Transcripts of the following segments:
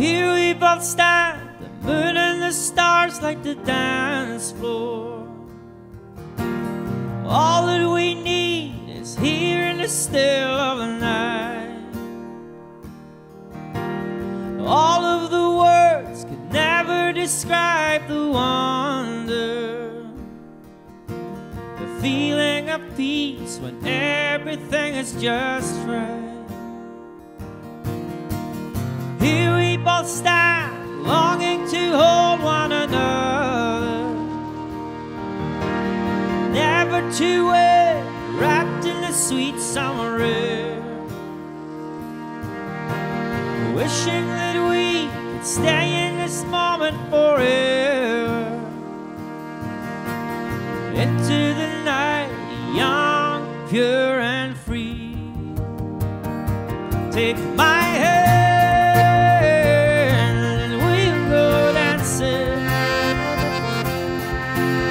Here we both stand, the moon and the stars like the dance floor. All that we need is here in the still of the night. All of the words could never describe the wonder. The feeling of peace when everything is just right. Here we both stand, longing to hold one another. Never to wed, wrapped in the sweet summer air. Wishing that we could stay in this moment forever. Into the night, young, pure, and free. Take my hand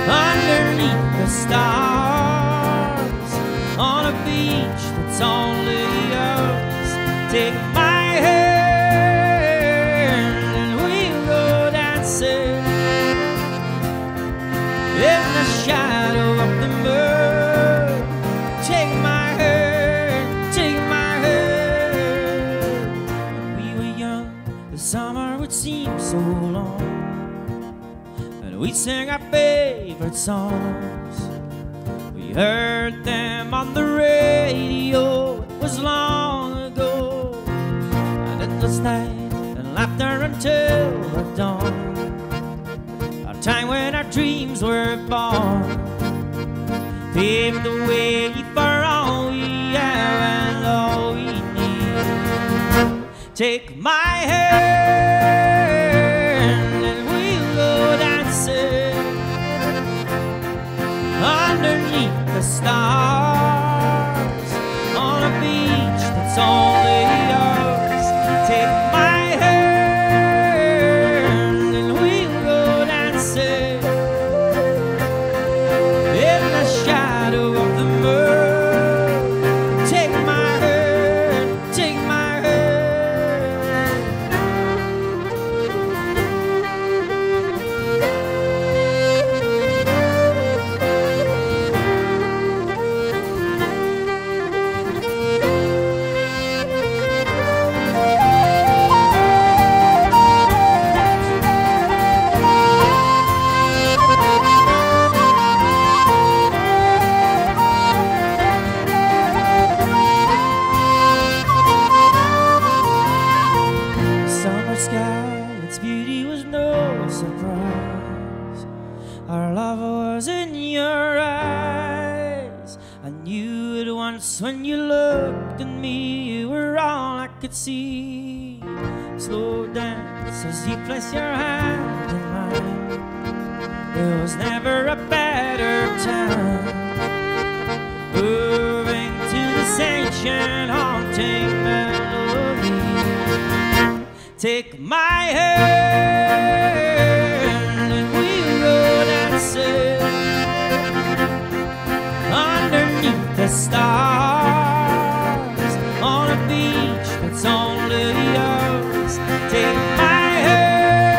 underneath the stars on a beach that's only yours. Take sing our favorite songs. We heard them on the radio. It was long ago, and endless night and laughter until the dawn a time when our dreams were born, paved the way for all we have and all we need. Take my hand underneath the stars on a beach that's only once when you looked at me, you were all I could see. Slow dance as you place your hand in mine. There was never a better time. Moving to this ancient haunting melody. Take my hand stars on a beach that's only yours. Take my hand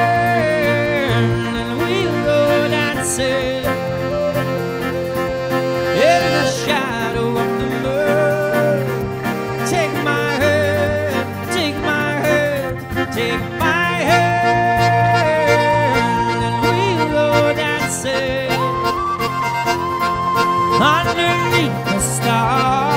and we'll go dancing in the shadow of the moon. Take my hand, take my hand, take my hand, and we'll go dancing underneath the